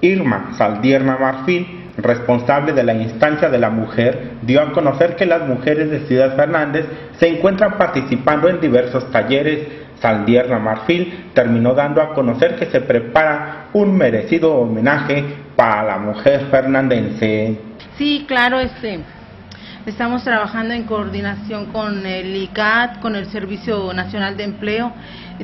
Irma Saldierna Marfil, responsable de la instancia de la mujer, dio a conocer que las mujeres de Ciudad Fernández se encuentran participando en diversos talleres. Saldierna Marfil terminó dando a conocer que se prepara un merecido homenaje para la mujer fernandense. Sí, claro, este, estamos trabajando en coordinación con el ICAT, con el Servicio Nacional de Empleo.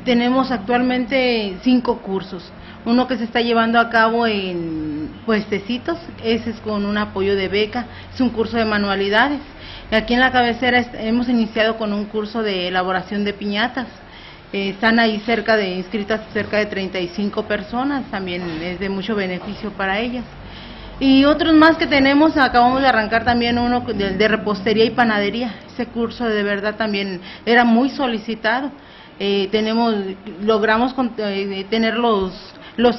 Tenemos actualmente cinco cursos uno que se está llevando a cabo en puestecitos, ese es con un apoyo de beca, es un curso de manualidades. Aquí en la cabecera hemos iniciado con un curso de elaboración de piñatas. Eh, están ahí cerca de inscritas cerca de 35 personas, también es de mucho beneficio para ellas. Y otros más que tenemos, acabamos de arrancar también uno de, repostería y panadería. Ese curso de verdad también era muy solicitado. Eh, tenemos, logramos eh, tener los los,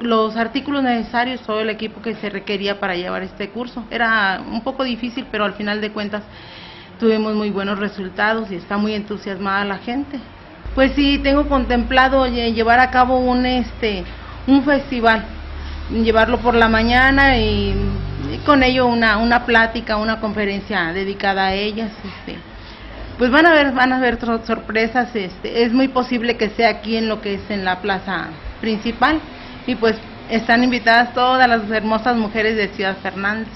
los artículos necesarios, todo el equipo que se requería para llevar este curso. Era un poco difícil, pero al final de cuentas tuvimos muy buenos resultados y está muy entusiasmada la gente. Pues sí, tengo contemplado llevar a cabo un este un festival, llevarlo por la mañana y, con ello una, una plática, una conferencia dedicada a ellas. Este, pues van a ver, van a ver sorpresas. Este, es muy posible que sea aquí en lo que es en la plaza principal y pues están invitadas todas las hermosas mujeres de Ciudad Fernández.